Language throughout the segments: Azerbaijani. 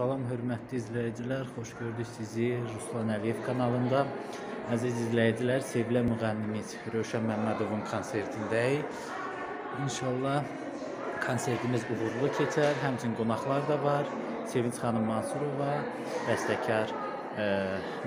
Salam hörmətli izləyicilər, xoş gördük sizi Ruslan Əliyev kanalında. Əziz izləyicilər, sevilən müğənnimiz Rövşən Məmmədovun konsertindəyik. İnşallah konsertimiz uğurlu keçər. Həmçinin qonaqlar da var. Sevinç xanım Mansurova, bəstəkar ə,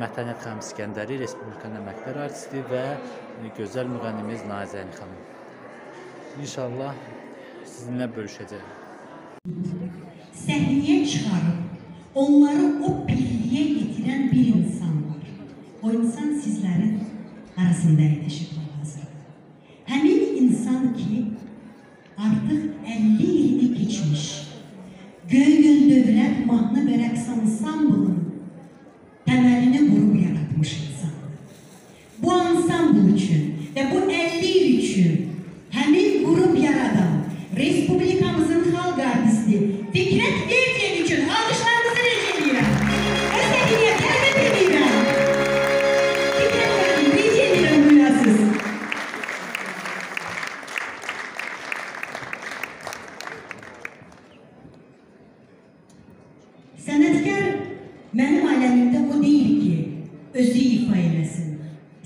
Mətəniyyət xanım İskəndəri, Respublikanın əməkdar artisti və gözəl müğənnimiz Nazəni xanım. İnşallah sizinlə bölüşəcəyəm. Səhnəyə çıxarıb onları o birliyə getirən bir insan var. O insan sizlərin arasında əyləşib hal-hazırda. Həmin insan ki, artıq 50 ilini keçmiş. Göygöl Dövlət Mahnı və Rəqs Ansamblının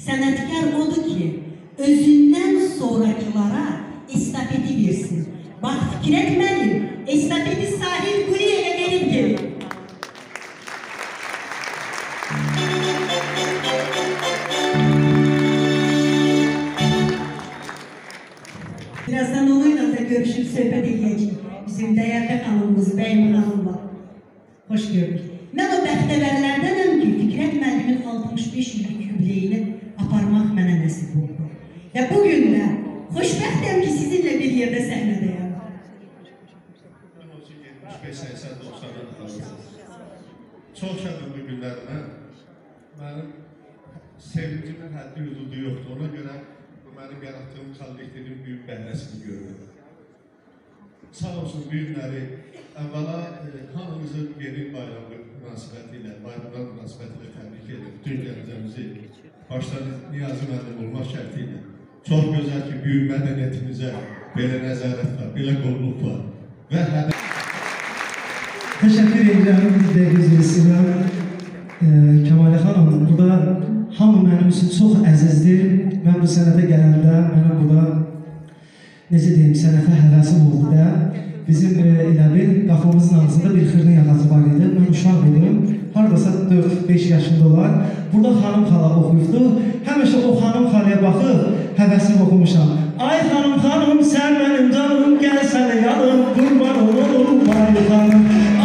Sənətkar odur ki, özündən sonrakılara estafeti versin. Bax, Fikrət müəllim, estafeti Sahil Quliyevə veribdir. Birazdan onunla da görüşüp söhbət edəcəyik. Bizim dəyərli xanımımız Bəyim xanımla. Xoş gördük. Mən o bəxtəvərlərdənəm ki, Fikrət müəllimin 65 illik yubileyini nəsib oldu. Və bu gün də xoşbəxtəm ki, sizinlə bir yerdə səhnədəyəm. Mən olsun 75, 80, 90-dan qalacaq. Çox şadam bu günlərimə. Mənim sevincimin həddi hüdudu yoxdur. Ona görə bu mənim yaratdığım kollektivin böyük bəhrəsini görürəm. Sağ olsun bu günləri əvvəla e, hamımızın yeni bayramı münasibəti ilə, bayramlar münasibəti ilə təbrik edir. Bütün gənclərimizi başta Niyazi müəllim olmaq şərti ilə. Çox gözəl ki, böyük mədəniyyətimizə belə nəzarət var, belə qulluq var və həmin Təşəkkür edirəm dəyərli izləyicilər. E, Kəmalə xanım, burada hamı mənim üçün çox əzizdir. Mən bu sənətə gələndə mənə burada necə deyim, sənətə həvəsim oldu da. Bizim e, elə bil qapımızın ağzında bir xırnı ağacı var idi. Mən uşaq idim. Hardasa 4-5 yaşında olar. Burada xanım xala oxuyubdu. Həmişə o xanım xalaya baxıb həvəsini oxumuşam. Ay xanım xanım sən mənim canım gəl sənə yanım qurban xanım. Ay xanım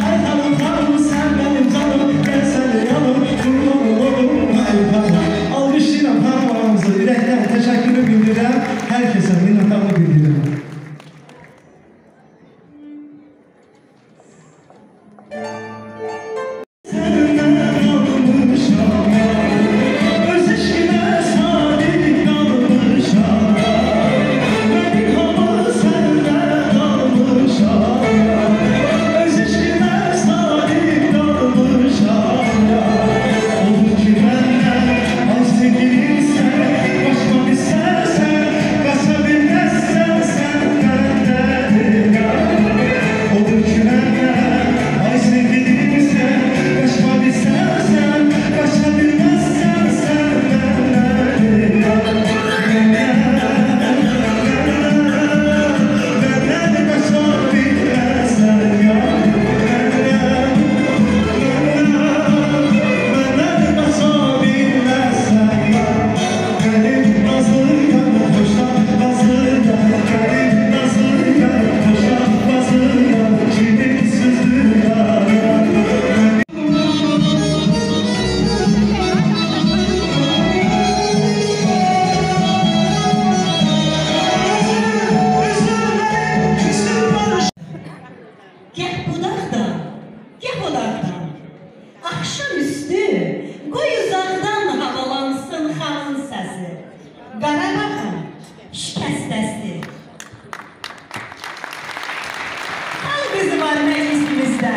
Xan qızı var məclisimizdə.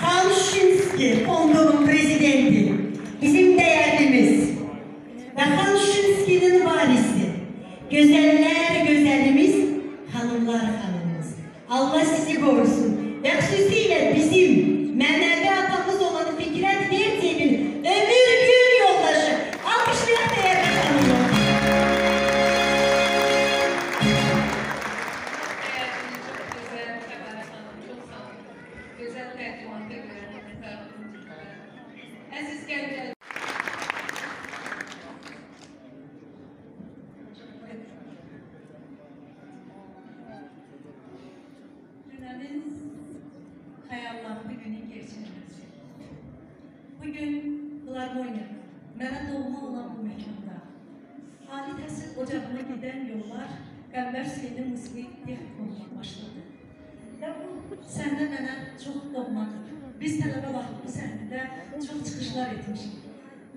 Xan Şinski fondunun ocağına gedən yollar Qəmbər Seyidin musiqi texnikumuna başladı. Və bu səhnə mənə çox doğmadır. Biz tələbə vaxtı bu səhnədə çox çıxışlar etmişik.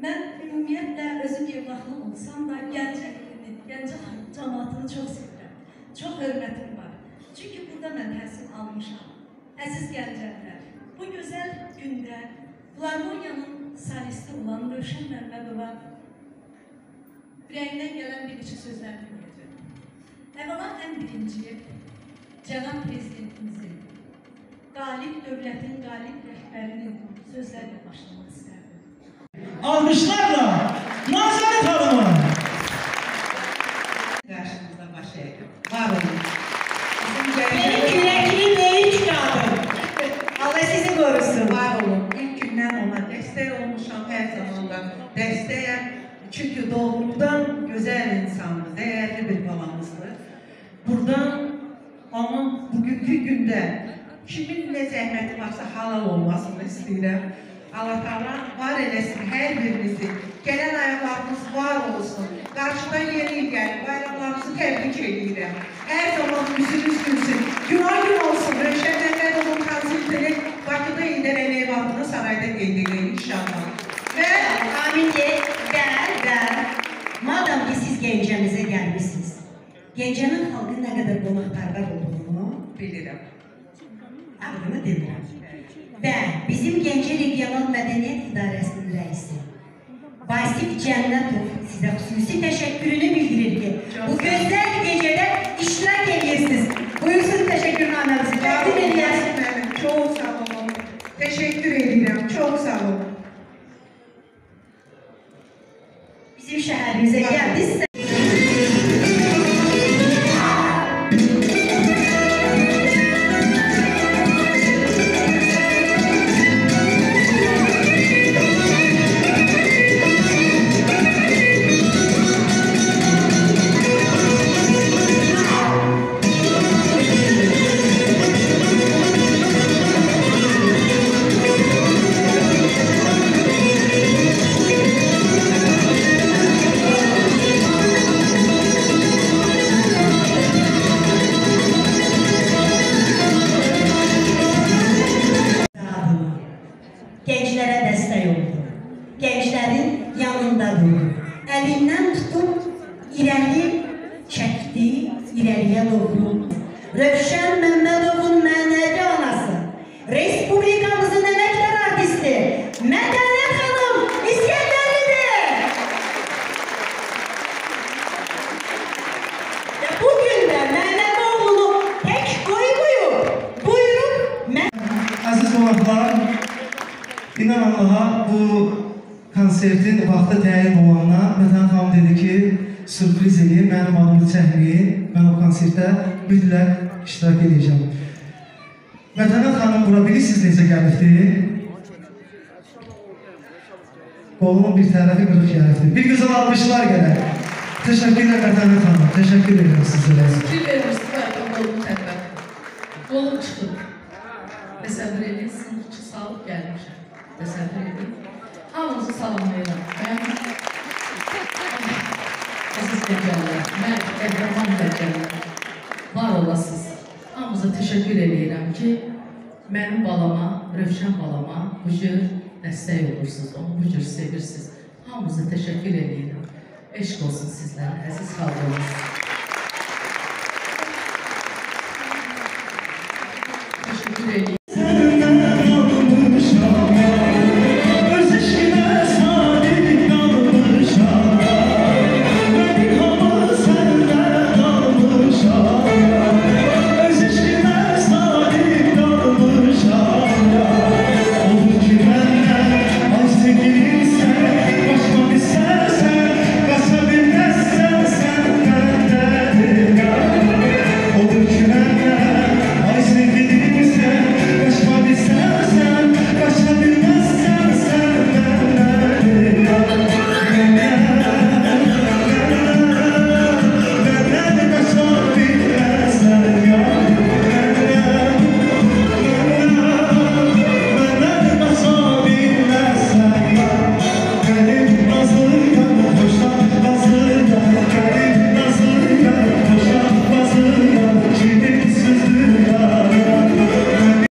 Mən ümumiyyətlə özüm yevlaxlı olsam da Gəncə ilini, Gəncə cəmaatını çox sevirəm. Çox hörmətim var. Çünki burada mən təhsil almışam. Əziz gəncələr, bu gözəl gündə Filarmoniyanın solisti olan Rövşən Məmmədova ürəyindən gələn bir neçə sözlər dinləyəcəm. Əvvəla ən birinci, cənab prezidentimizin, qalib dövlətin qalib rəhbərinin sözlərlə başlamaq istərdim. Alkışlarla Nazan Hanım'a. Bugünkü günde kimin ne zəhməti varsa halal olmasını istəyirəm. Allah Teala var eləsin hər birinizi. Gələn ayaqlarınız var olsun. Qarşıdan yeni il gəlir. Bayramlarınızı təbrik edirəm. Hər zaman üzünüz gülsün. Günah gün olsun. Rövşən Məmmədovun konsertini Bakıda indi Rəneyvatını sarayda qeyd edək inşallah. Və Amin de və və madam ki siz Gəncəmizə gəlmisiniz. Gəncənin xalqı nə qədər qonaqpərvər olduğunu bilirəm. adını demirəm. Və bizim Gəncə Regional Mədəniyyət İdarəsinin rəisi Vasif Cənnətov sizə xüsusi təşəkkürünü bildirir ki, bu gözəl gecədə iştirak edirsiniz. Buyursun təşəkkürnaməmizi təqdim edək. Mənim çox sağ olun. Təşəkkür edirəm. Çox sağ olun. Mehmedov'un, Röpşen Mehmedov'un menajer anası, Respublikamızın emekler artisti, Medenet Hanım İskenderli'dir. Ve bugün de Mehmedoğlu'nu tek koy koyup, buyurun Aziz olanlar, inan Allah'a bu konsertin vaxta təyin olanda Mədən xanım dedi ki, sürpriz edin, mənim adımı çəkməyin, mən o konsertdə mütləq iştirak edəcəm. Mətənət xanım bura bilirsiniz necə gəlibdir? Qolunun bir tərəfi qırıq gəlibdir. Bir gözəl almışlar gələk. Təşəkkürlər Mətənət xanım, təşəkkür edirəm sizlərə. Fikir vermişsiniz var qolum təpə. Qolum çıxıb. Qəhrəman təkəm, var olasınız. Hamınıza təşəkkür edirəm ki, mənim balama, Rövşən balama bu cür dəstək olursunuz, onu bu cür sevirsiniz. Hamınıza təşəkkür edirəm. Eşq olsun sizlərə, əziz xalqımız. Təşəkkür edirəm.